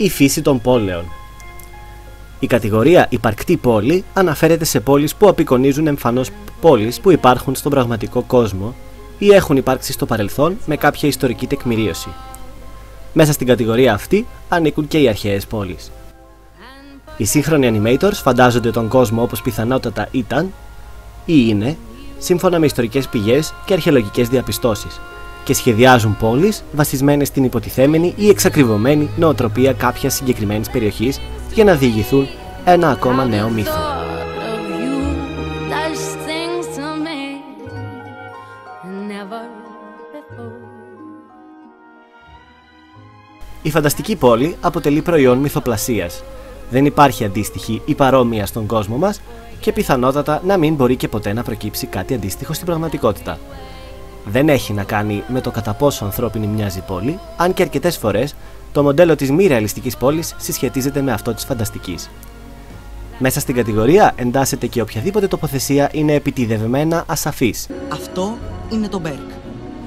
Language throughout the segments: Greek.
Η φύση των πόλεων. Η κατηγορία υπαρκτή πόλη αναφέρεται σε πόλεις που απεικονίζουν εμφανώς πόλεις που υπάρχουν στον πραγματικό κόσμο ή έχουν υπάρξει στο παρελθόν με κάποια ιστορική τεκμηρίωση. Μέσα στην κατηγορία αυτή ανήκουν και οι αρχαίες πόλεις. Οι σύγχρονοι animators φαντάζονται τον κόσμο όπως πιθανότατα ήταν ή είναι, σύμφωνα με ιστορικές πηγές και αρχαιολογικές διαπιστώσεις και σχεδιάζουν πόλεις βασισμένες στην υποτιθέμενη ή εξακριβωμένη νοοτροπία κάποιας συγκεκριμένης περιοχής για να διηγηθούν ένα ακόμα νέο μύθο. Η φανταστική πόλη αποτελεί προϊόν μυθοπλασίας. Δεν υπάρχει αντίστοιχη ή παρόμοια στον κόσμο μας και πιθανότατα να μην μπορεί και ποτέ να προκύψει κάτι αντίστοιχο στην πραγματικότητα. Δεν έχει να κάνει με το κατά πόσο ανθρώπινη μοιάζει πόλη, αν και αρκετές φορές το μοντέλο της μη ρεαλιστικής πόλης συσχετίζεται με αυτό της φανταστικής. Μέσα στην κατηγορία εντάσσεται και οποιαδήποτε τοποθεσία είναι επιτιδευμένα ασαφής. Αυτό είναι το Μπέρκ.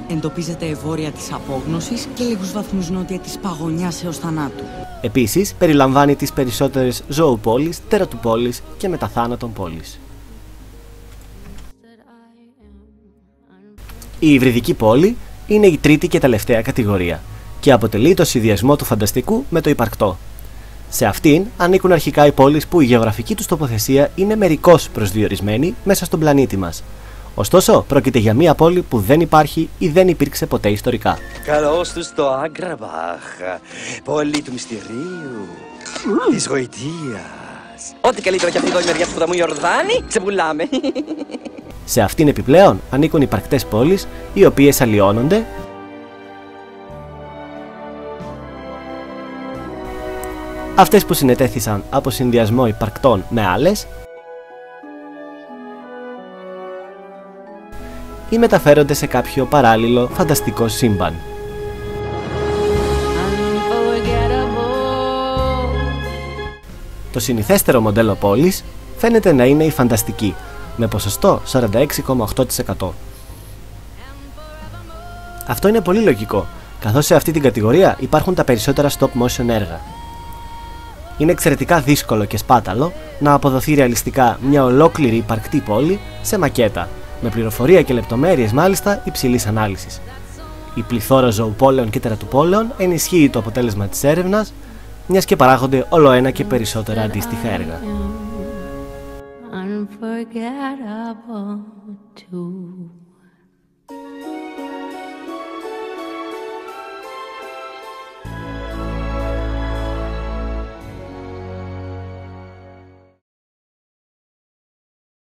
Εντοπίζεται ευόρεια της απόγνωσης και λίγους βαθμούς νότια της παγωνιάς έως θανάτου. Επίσης, περιλαμβάνει τις περισσότερες ζωοπόλεις, τερατουπόλεις και μεταθάνατον πόλεις. Η υβριδική πόλη είναι η τρίτη και τελευταία κατηγορία και αποτελεί το συνδυασμό του φανταστικού με το υπαρκτό. Σε αυτήν ανήκουν αρχικά οι πόλεις που η γεωγραφική τους τοποθεσία είναι μερικώς προσδιορισμένη μέσα στον πλανήτη μας. Ωστόσο, πρόκειται για μια πόλη που δεν υπάρχει ή δεν υπήρξε ποτέ ιστορικά. Καλώς τους στο Άγκραμπαχ, πόλη του μυστηρίου, της γοητείας. Ό,τι καλύτερο και αυτή εδώ η μεριά του ποταμού Ιορδάνη, ξεπουλάμε. Σε αυτήν επιπλέον ανήκουν υπαρκτές πόλεις οι οποίες αλλοιώνονται. Αυτές που συνετέθησαν από συνδυασμό υπαρκτών με άλλες. Ή μεταφέρονται σε κάποιο παράλληλο φανταστικό σύμπαν. Το συνηθέστερο μοντέλο πόλης φαίνεται να είναι η φανταστική, με ποσοστό 46,8%. Αυτό είναι πολύ λογικό, καθώς σε αυτή την κατηγορία υπάρχουν τα περισσότερα stop motion έργα. Είναι εξαιρετικά δύσκολο και σπάταλο να αποδοθεί ρεαλιστικά μια ολόκληρη υπαρκτή πόλη σε μακέτα, με πληροφορία και λεπτομέρειες μάλιστα υψηλής ανάλυσης. Η πληθώρα ζωοπόλεων και τερατουπόλεων ενισχύει το αποτέλεσμα της έρευνας, μιας και παράγονται όλο ένα και περισσότερα αντίστοιχα έργα. Unforgettable too.